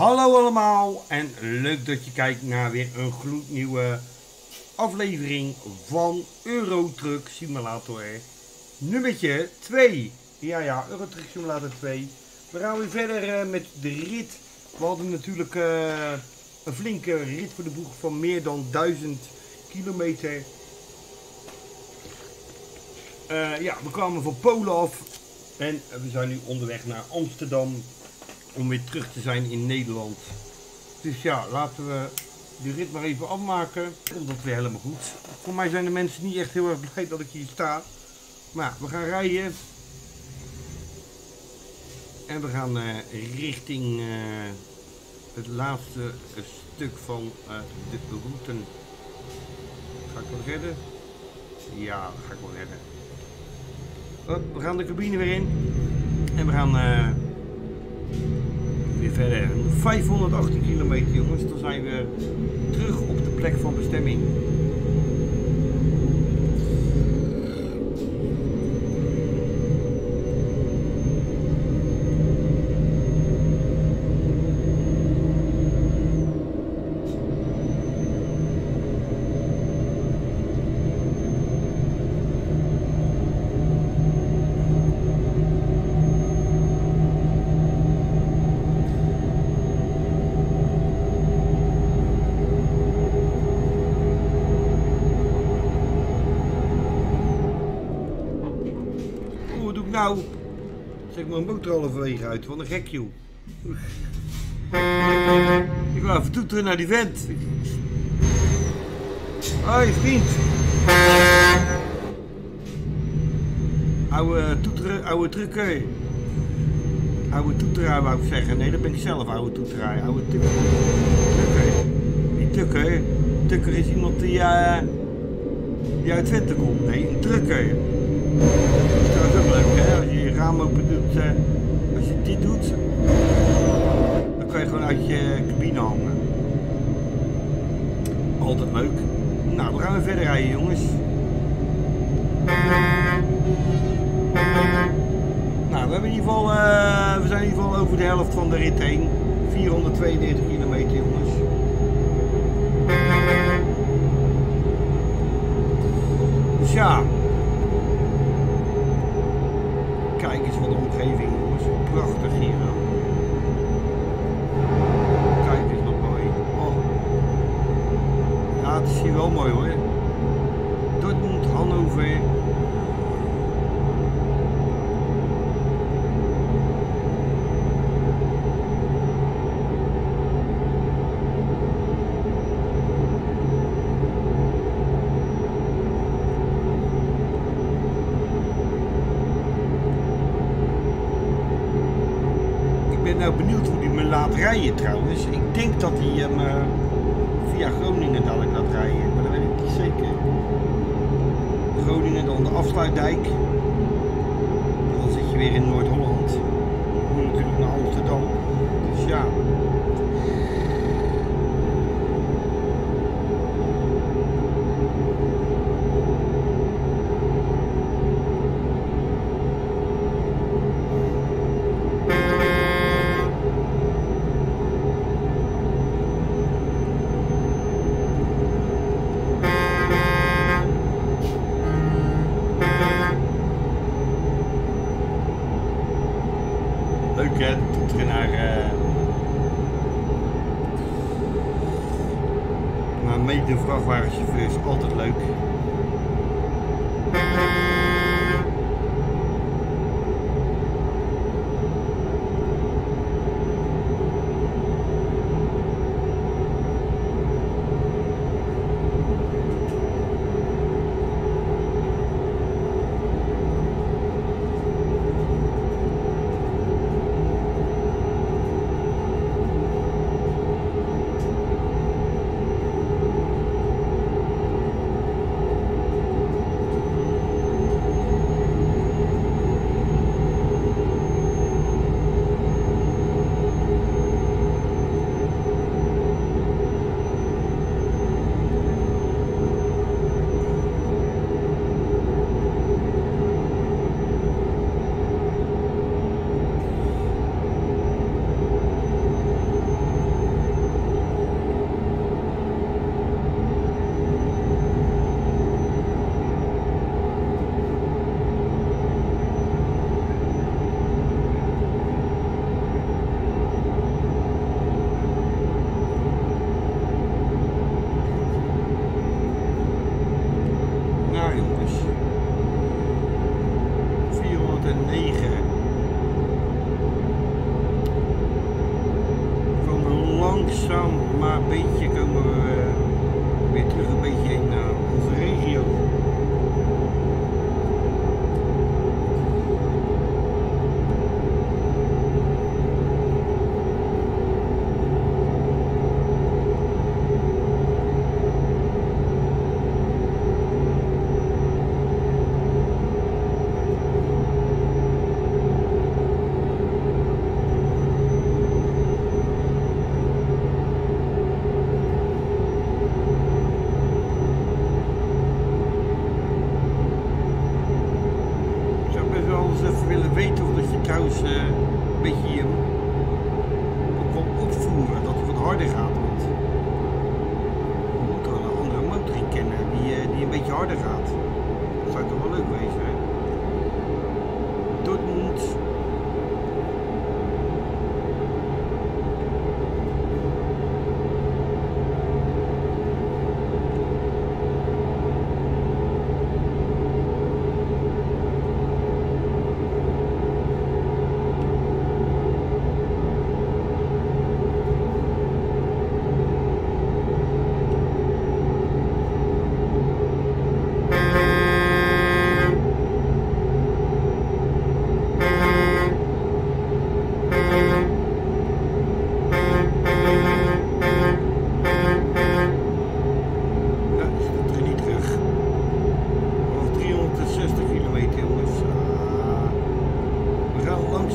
Hallo allemaal en leuk dat je kijkt naar weer een gloednieuwe aflevering van Eurotruck Simulator nummertje 2. Ja ja, Eurotruck Simulator 2. We gaan weer verder eh, met de rit. We hadden natuurlijk uh, een flinke rit voor de boeg van meer dan 1000 kilometer. Uh, ja, we kwamen van Polen af en we zijn nu onderweg naar Amsterdam om weer terug te zijn in Nederland. Dus ja, laten we die rit maar even afmaken. Komt dat weer helemaal goed. Voor mij zijn de mensen niet echt heel erg blij dat ik hier sta. Maar we gaan rijden. En we gaan uh, richting uh, het laatste stuk van de route. Ga ik wel redden? Ja, dat ga ik wel redden. We gaan de cabine weer in. En we gaan weer verder. 518 kilometer jongens, dan zijn we terug op de plek van bestemming. Nou? Zeg mijn motor al overwege uit, wat een gek joh. Ik wou even toeteren naar die vent. Hoi vriend. Oude toeteren, oude trucker. Oude toeteraar wou ik zeggen. Nee, dat ben ik zelf, oude toeteraar. Oude tukker. Tukker. Die tukker. Tukker is iemand die, uh, die uit Twente komt. Nee, een trucker als je je raam open doet, uh, als je dit doet, dan kan je gewoon uit je cabine hangen. Altijd leuk. Nou, we gaan weer verder rijden jongens. Nou, we, hebben in ieder geval, uh, we zijn in ieder geval over de helft van de rit heen. 432 kilometer jongens. Dus ja, nou benieuwd hoe hij me laat rijden trouwens. Ik denk dat hij hem uh, via Groningen dadelijk laat rijden, maar dat weet ik niet zeker. Groningen, dan de afsluitdijk. Dan zit je weer in Noord-Holland. Moet natuurlijk naar Amsterdam. Dus ja. Toeteren naar, uh, naar mede vrachtwagenchauffeurs, altijd leuk. Waze. Dortmund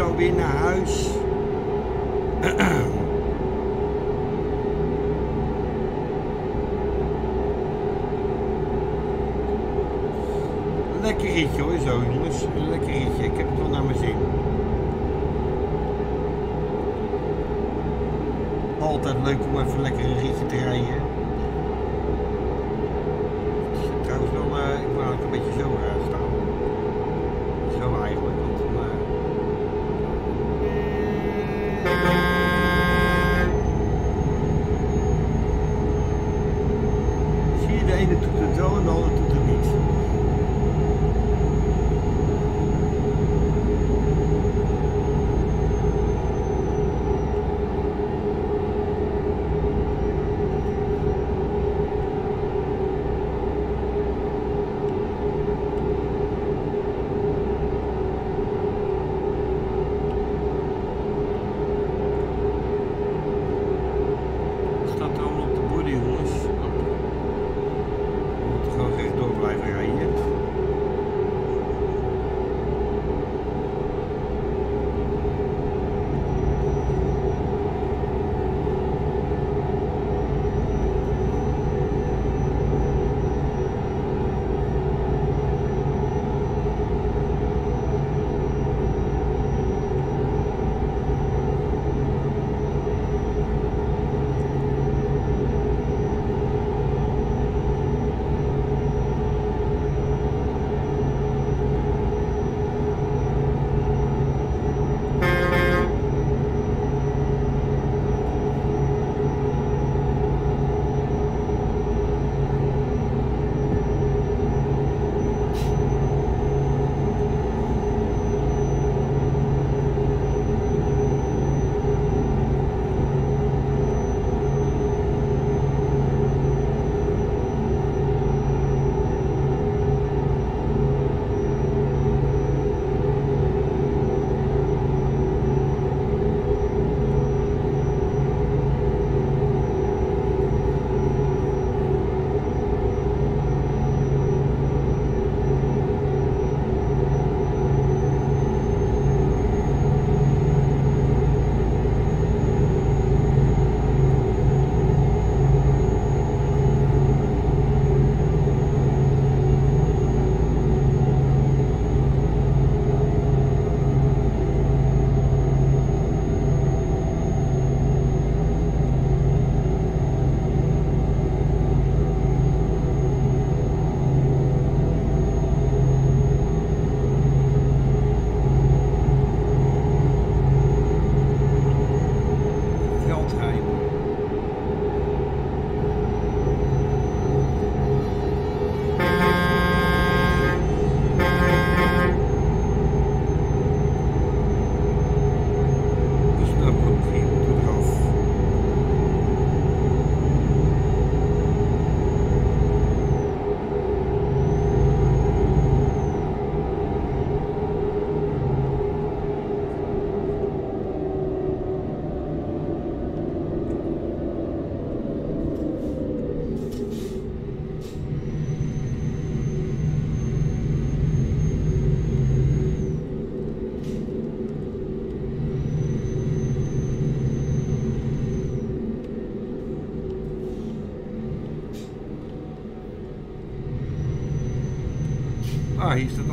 zo weer naar huis. Lekker ritje hoor, zo jongens. Lekker ritje, ik heb het wel naar mijn zin. Altijd leuk om even lekker een ritje te rijden.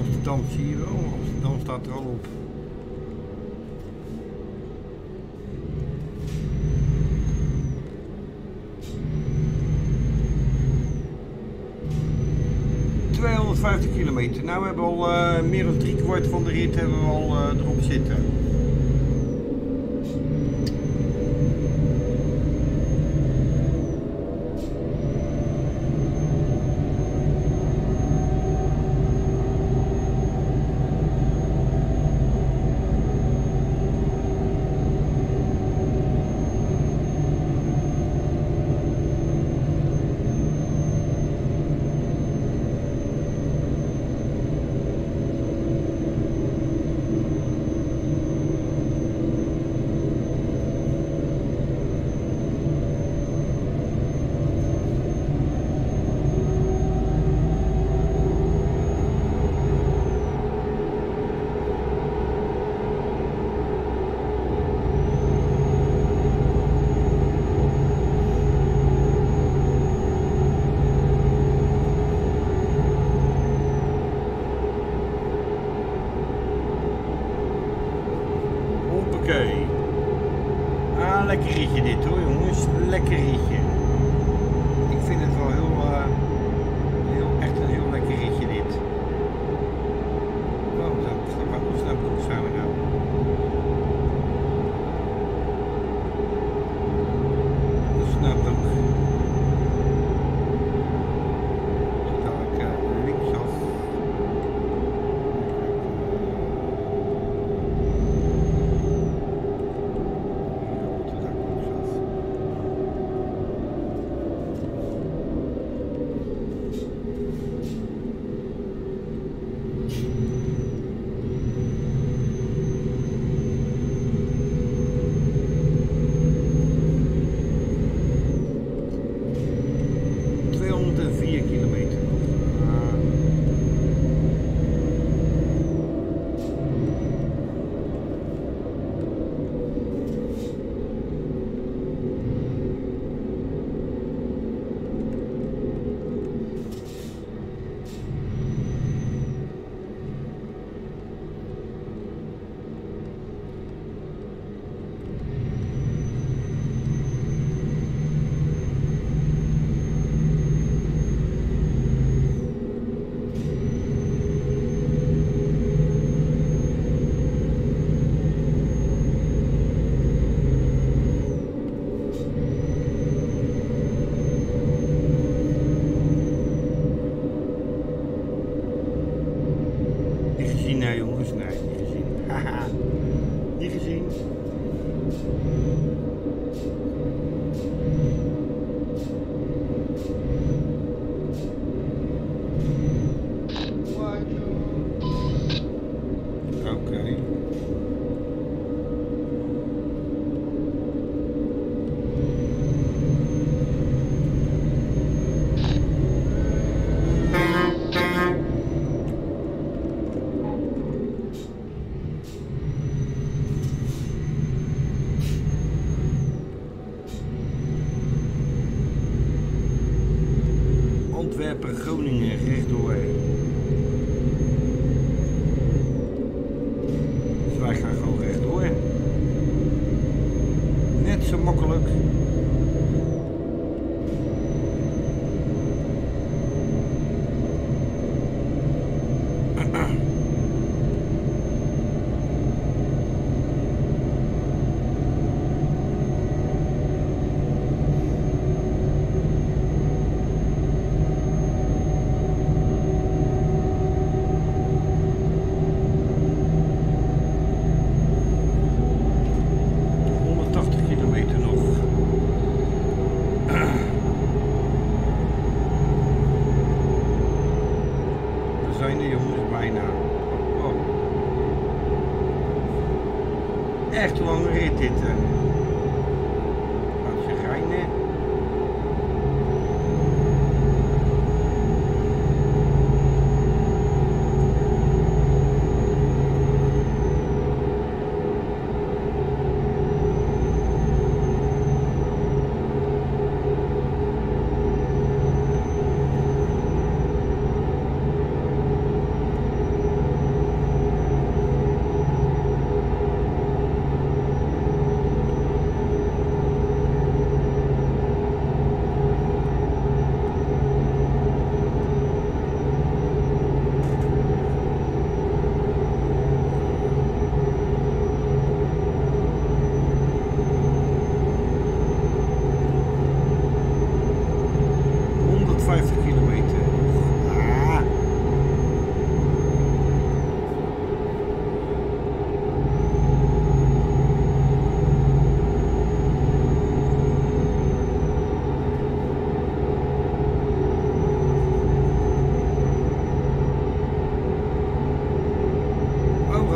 Amsterdam, zie je wel. Amsterdam staat er al op. ...250 kilometer. Nou, we hebben al uh, meer dan drie kwart van de rit hebben we al uh, erop zitten.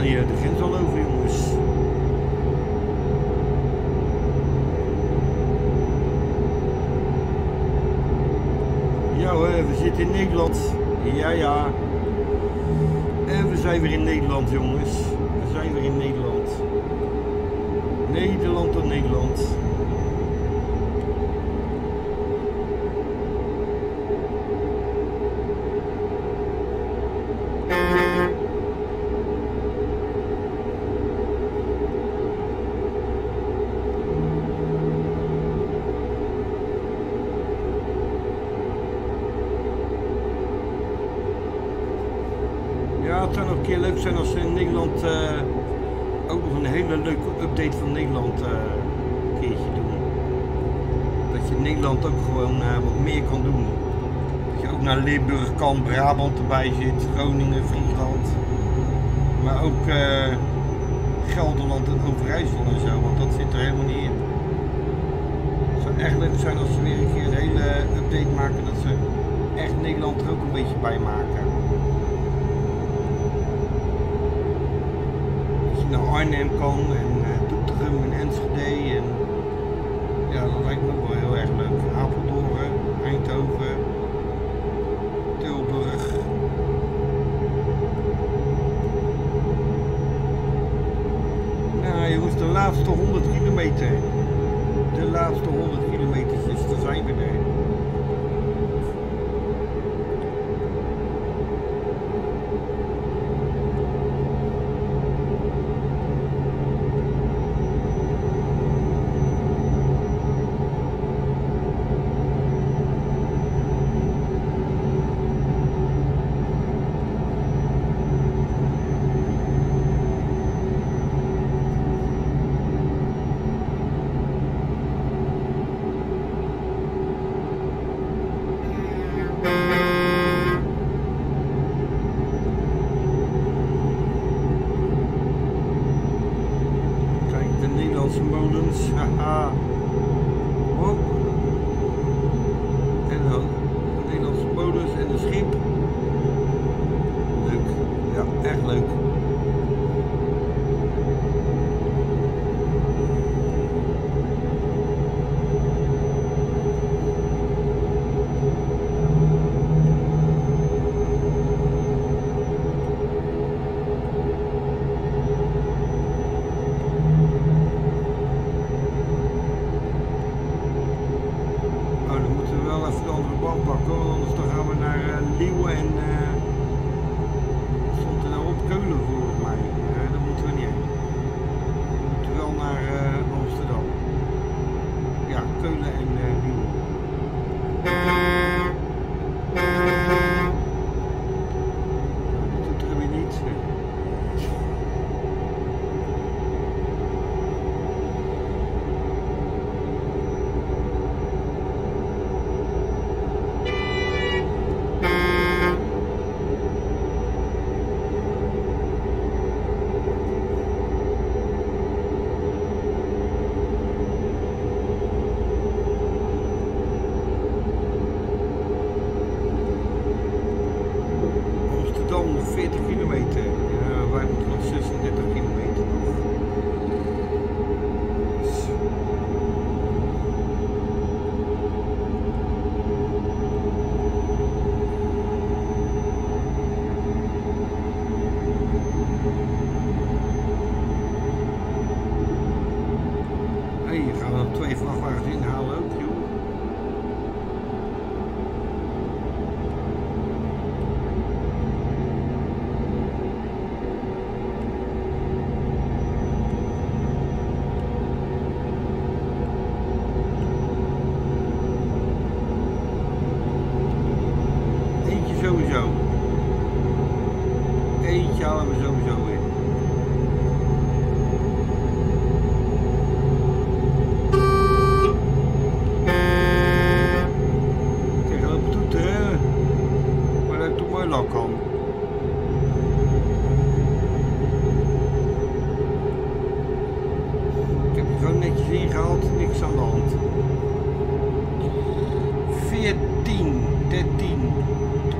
hier, de grens al over jongens. Ja we zitten in Nederland. Ja ja. En we zijn weer in Nederland jongens. We zijn weer in Nederland. Nederland tot Nederland. Een leuke update van Nederland eh, een keertje doen. Dat je Nederland ook gewoon eh, wat meer kan doen. Dat je ook naar Limburg kan, Brabant erbij zit, Groningen, Friesland. Maar ook eh, Gelderland en Overijssel en zo, want dat zit er helemaal niet in. Het zou echt leuk zijn als ze weer een keer een hele update maken dat ze echt Nederland er ook een beetje bij maken. Naar Arnhem kan en uh, en Enschede en ja, dat lijkt me ook wel heel erg leuk. Apeldoorn, Eindhoven,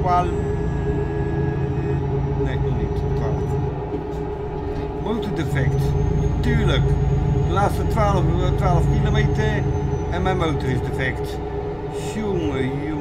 12. Nee, niet. 12. Motordefect. Tuurlijk. De laatste 12, 12 kilometer en mijn motor is defect. Jongen, jongen.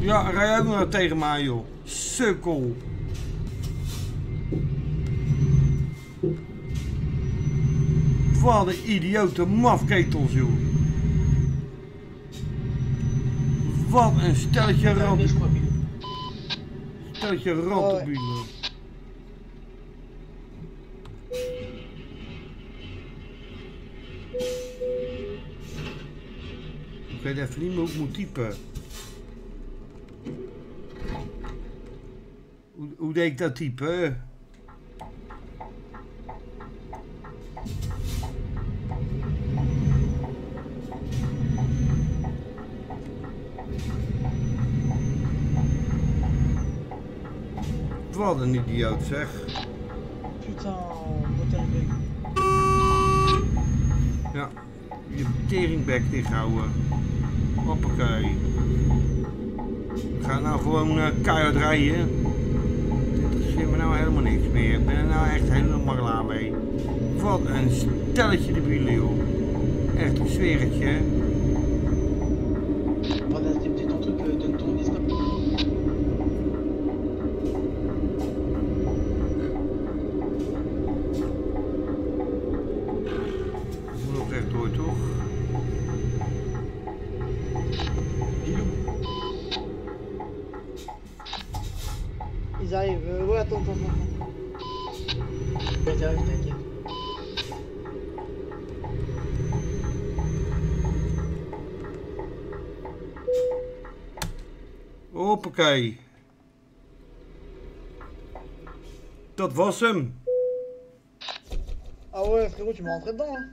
Ja, rij ook nog tegen mij joh. Sukkel. Wat een idiote mafketels joh. Wat een steltje rand. Steltje randbielen. Ik weet even niet meer hoe ik moet typen. Hoe, deed ik dat typen? Wat een idioot zeg. Putain, moteur électrique. Ja, je teringbek dicht houden. Hoppakee. Ik ga nou gewoon uh, keihard rijden. Interesseert me nou helemaal niks meer. Ik ben er nou echt helemaal klaar mee. Wat een stelletje de joh. Echt een sfeertje. Ouais, t'arrives, t'inquiète. Hoppakee. Dat was hem. Ah ouais, frérot, tu m'as rentré dedans, hein.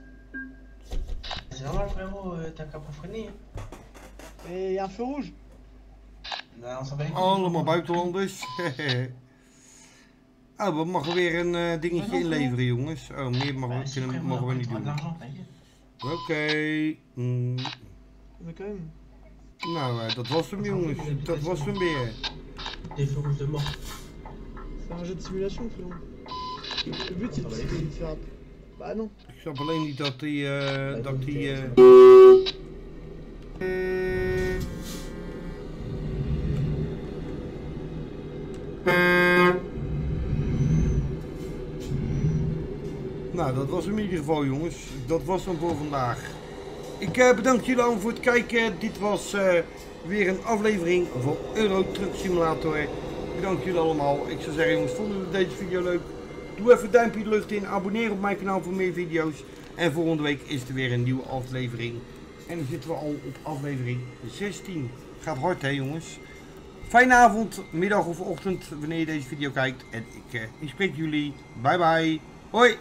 C'est normal, frérot, euh, t'as qu'à pas freiner. hein. Et y a un feu rouge. Nou, on s'en va les couilles. Allemaal buitenlanders. oh, we mogen weer een eh, dingetje inleveren, jongens. Oh, meer mogen, kunnen, frérot, mogen we niet doen. Oké. Mm, quand même. nou, eh, dat was hem, jongens. Dat was hem weer. C'est un jeu de simulation, frérot. Le but, c'est de faire. app- Bah non. Ik snap alleen niet dat die. eh, dat die. eh, Nou, dat was hem in ieder geval, jongens. Dat was hem voor vandaag. Ik eh, bedank jullie allemaal voor het kijken. Dit was eh, weer een aflevering van Euro Truck Simulator. Bedankt jullie allemaal. Ik zou zeggen, jongens, vonden jullie deze video leuk? Doe even een duimpje de lucht in. Abonneer op mijn kanaal voor meer video's. En volgende week is er weer een nieuwe aflevering. En dan zitten we al op aflevering 16. Gaat hard, hè, jongens? Fijne avond, middag of ochtend wanneer je deze video kijkt. En ik, eh, jullie. Bye bye. Hoi.